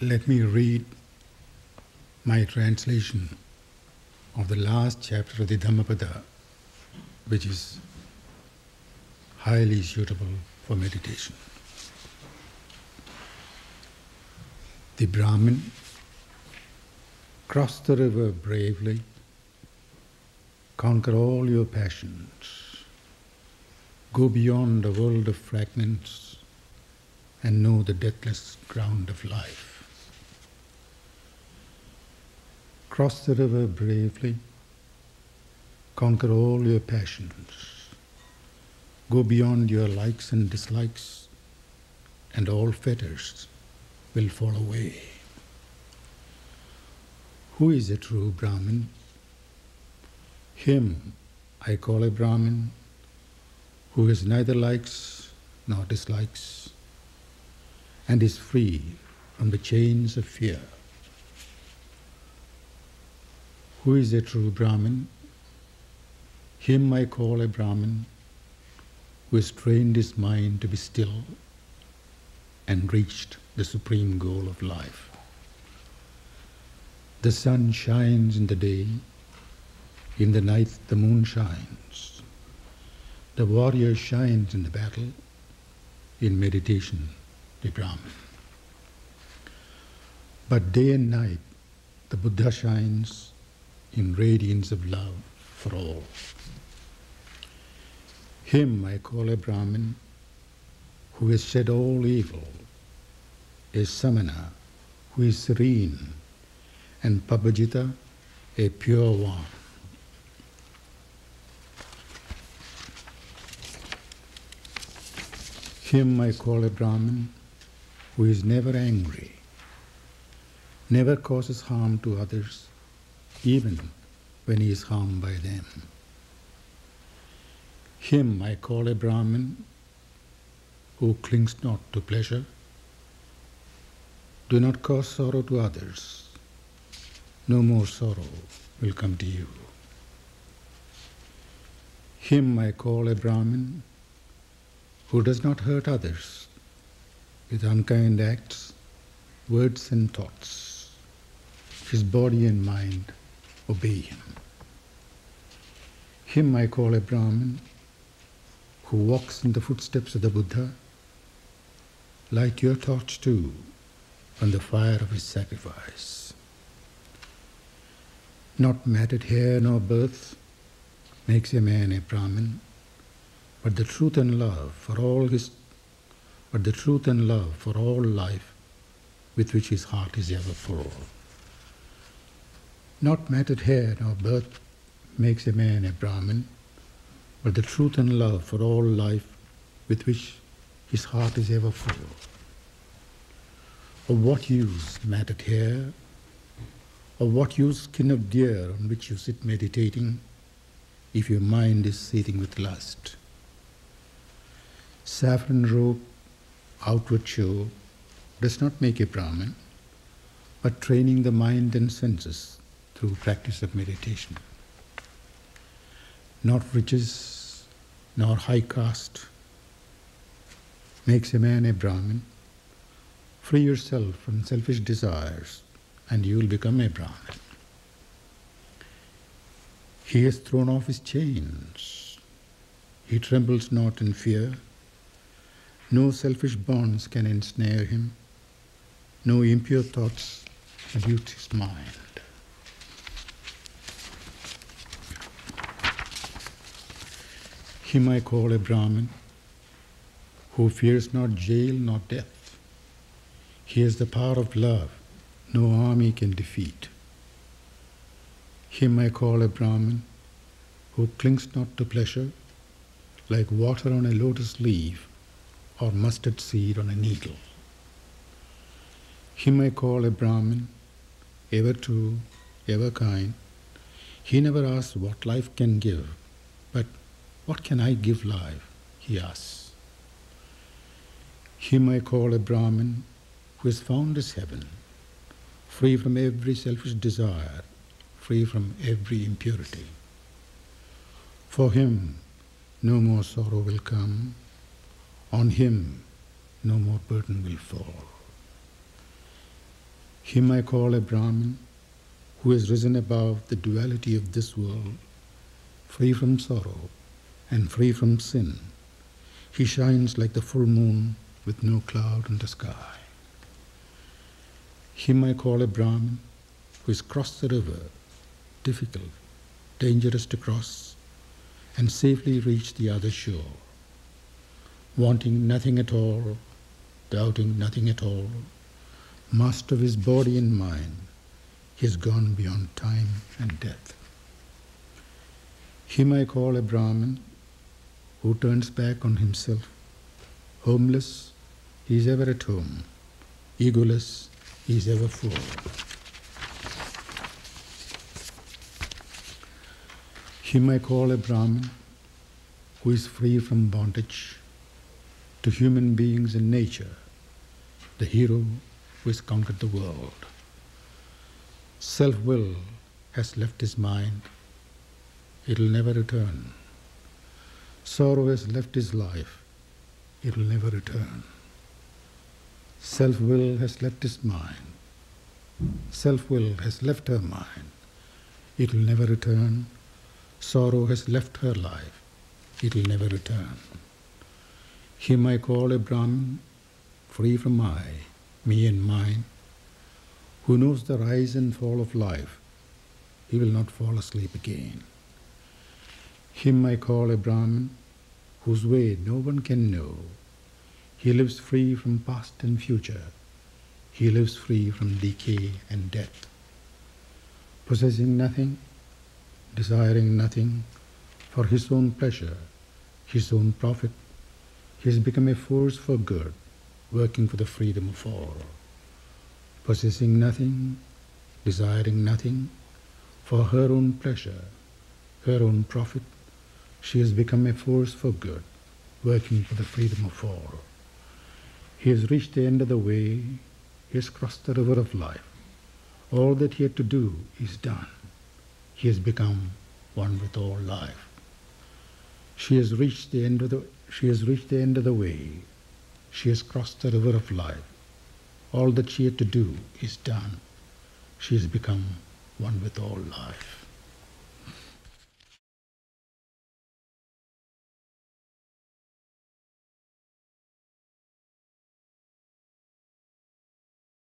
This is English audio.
Let me read my translation of the last chapter of the Dhammapada, which is highly suitable for meditation. The Brahmin cross the river bravely, conquer all your passions, go beyond the world of fragments, and know the deathless ground of life. Cross the river bravely, conquer all your passions, go beyond your likes and dislikes, and all fetters will fall away. Who is a true Brahmin? Him I call a Brahmin who has neither likes nor dislikes and is free from the chains of fear. Who is a true Brahmin? Him I call a Brahmin who has trained his mind to be still and reached the supreme goal of life. The sun shines in the day, in the night the moon shines. The warrior shines in the battle, in meditation the Brahman. But day and night the Buddha shines in radiance of love for all. Him I call a Brahmin who has shed all evil, a samana who is serene, and Pabbajita a pure one. Him I call a Brahmin who is never angry, never causes harm to others, even when he is harmed by them. Him I call a Brahmin who clings not to pleasure, do not cause sorrow to others, no more sorrow will come to you. Him I call a Brahmin who does not hurt others with unkind acts, words, and thoughts. His body and mind obey him. Him I call a Brahmin who walks in the footsteps of the Buddha. Light your torch too on the fire of his sacrifice. Not matted hair nor birth makes a man a Brahmin, but the truth and love for all his but the truth and love for all life with which his heart is ever full. Not matted hair nor birth makes a man a Brahmin, but the truth and love for all life with which his heart is ever full. Of what use matted hair? Of what use skin of deer on which you sit meditating if your mind is seething with lust? Saffron robe outward show does not make a Brahmin, but training the mind and senses through practice of meditation. Not riches nor high caste makes a man a Brahmin. Free yourself from selfish desires and you will become a Brahmin. He has thrown off his chains. He trembles not in fear no selfish bonds can ensnare him. No impure thoughts pollute his mind. Him I call a Brahmin who fears not jail nor death. He has the power of love no army can defeat. Him I call a Brahmin who clings not to pleasure like water on a lotus leaf or mustard seed on a needle. Him I call a Brahmin, ever true, ever kind. He never asks what life can give, but what can I give life, he asks. Him I call a Brahmin who has found his heaven, free from every selfish desire, free from every impurity. For him no more sorrow will come, on him no more burden will fall. Him I call a Brahmin who has risen above the duality of this world, free from sorrow and free from sin. He shines like the full moon with no cloud in the sky. Him I call a Brahmin who has crossed the river, difficult, dangerous to cross, and safely reached the other shore, wanting nothing at all, doubting nothing at all, master of his body and mind, he has gone beyond time and death. Him I call a Brahmin who turns back on himself. Homeless, he is ever at home. Egoless, he is ever full. Him I call a Brahmin who is free from bondage to human beings and nature, the hero who has conquered the world. Self will has left his mind, it will never return. Sorrow has left his life, it will never return. Self will has left his mind, self will has left her mind, it will never return. Sorrow has left her life, it will never return. Him I call a Brahmin, free from I, me and mine who knows the rise and fall of life, he will not fall asleep again. Him I call a Brahmin, whose way no one can know. He lives free from past and future. He lives free from decay and death. Possessing nothing, desiring nothing, for his own pleasure, his own profit, he has become a force for good, working for the freedom of all possessing nothing, desiring nothing, for her own pleasure, her own profit, she has become a force for good, working for the freedom of all. He has reached the end of the way, he has crossed the river of life. All that he had to do is done. He has become one with all life. She has reached the end of the she has reached the end of the way. She has crossed the river of life. All that she had to do is done. She has become one with all life.